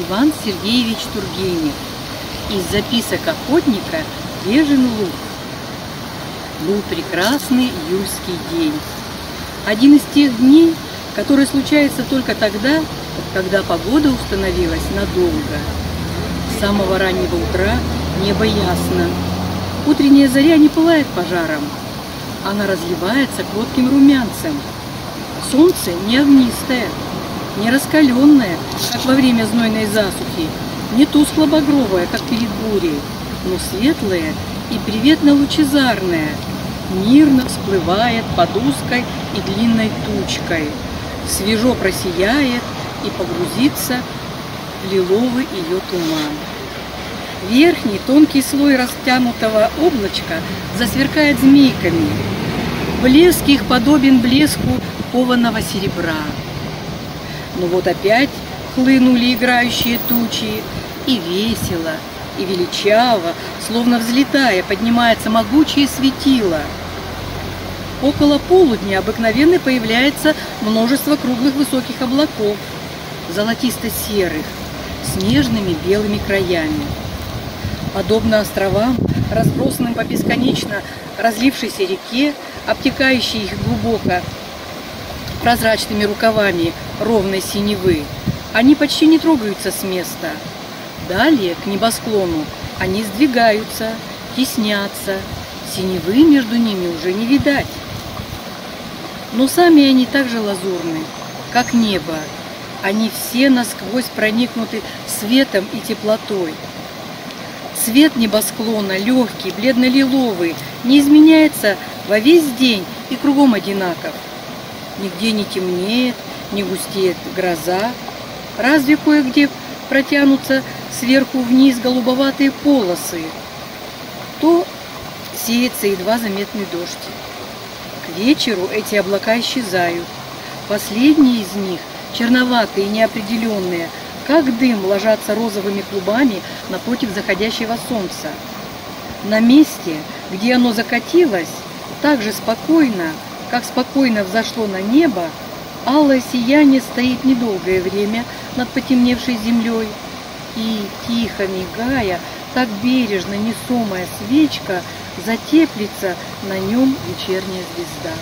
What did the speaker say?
Иван Сергеевич Тургенев. Из записок охотника «Бежен луг». Был прекрасный июльский день. Один из тех дней, который случается только тогда, когда погода установилась надолго. С самого раннего утра небо ясно. Утренняя заря не пылает пожаром. Она разливается кротким румянцем. Солнце не огнистое, не раскаленное, как во время знойной засухи, не тускло-багровое, как перед бурей, но светлое и приветно-лучезарное, мирно всплывает под узкой и длинной тучкой, свежо просияет и погрузится в лиловый ее туман. Верхний тонкий слой растянутого облачка засверкает змейками. Блеск их подобен блеску кованого серебра. Но вот опять хлынули играющие тучи, и весело, и величаво, словно взлетая, поднимается могучее светило. Около полудня обыкновенно появляется множество круглых высоких облаков, золотисто-серых, с нежными белыми краями. Подобно островам, разбросанным по бесконечно разлившейся реке, обтекающей их глубоко прозрачными рукавами ровной синевы, они почти не трогаются с места. Далее, к небосклону, они сдвигаются, теснятся, синевы между ними уже не видать. Но сами они также лазурны, как небо. Они все насквозь проникнуты светом и теплотой. Цвет небосклона легкий, бледно-лиловый, не изменяется во весь день и кругом одинаков. Нигде не темнеет, не густеет гроза. Разве кое-где протянутся сверху вниз голубоватые полосы, то сеется едва заметный дождь. К вечеру эти облака исчезают. Последние из них, черноватые и неопределенные, как дым, ложатся розовыми клубами напротив заходящего солнца. На месте, где оно закатилось, так же спокойно, как спокойно взошло на небо, алое сияние стоит недолгое время над потемневшей землей, и, тихо мигая, так бережно несомая свечка затеплится на нем вечерняя звезда.